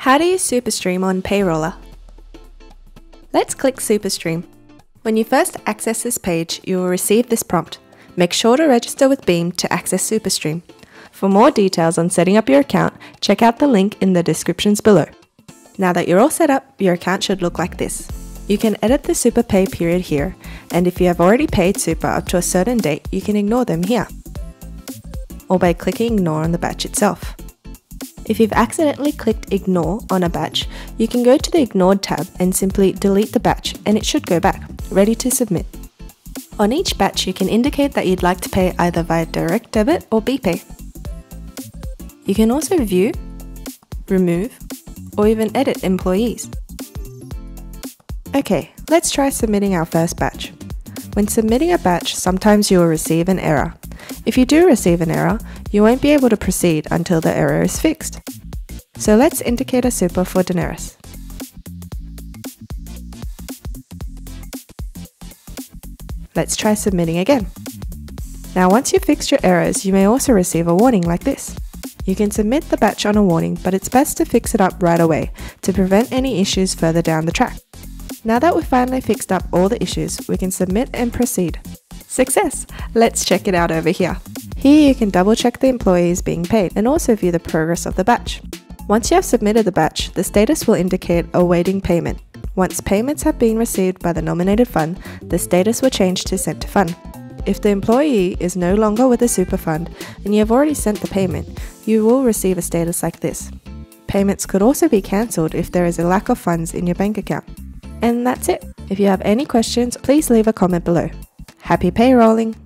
How to use SuperStream on Payroller. Let's click SuperStream. When you first access this page, you will receive this prompt. Make sure to register with Beam to access SuperStream. For more details on setting up your account, check out the link in the descriptions below. Now that you're all set up, your account should look like this. You can edit the super pay period here, and if you have already paid super up to a certain date, you can ignore them here, or by clicking ignore on the batch itself. If you've accidentally clicked ignore on a batch, you can go to the ignored tab and simply delete the batch and it should go back, ready to submit. On each batch, you can indicate that you'd like to pay either via direct debit or BPay. You can also view, remove, or even edit employees. Okay, let's try submitting our first batch. When submitting a batch, sometimes you will receive an error. If you do receive an error, you won't be able to proceed until the error is fixed. So let's indicate a super for Daenerys. Let's try submitting again. Now once you've fixed your errors, you may also receive a warning like this. You can submit the batch on a warning, but it's best to fix it up right away to prevent any issues further down the track. Now that we've finally fixed up all the issues, we can submit and proceed. Success! Let's check it out over here. Here you can double check the employees being paid and also view the progress of the batch. Once you have submitted the batch, the status will indicate awaiting payment. Once payments have been received by the nominated fund, the status will change to sent to fund. If the employee is no longer with the super fund and you have already sent the payment, you will receive a status like this. Payments could also be cancelled if there is a lack of funds in your bank account. And that's it. If you have any questions, please leave a comment below. Happy payrolling!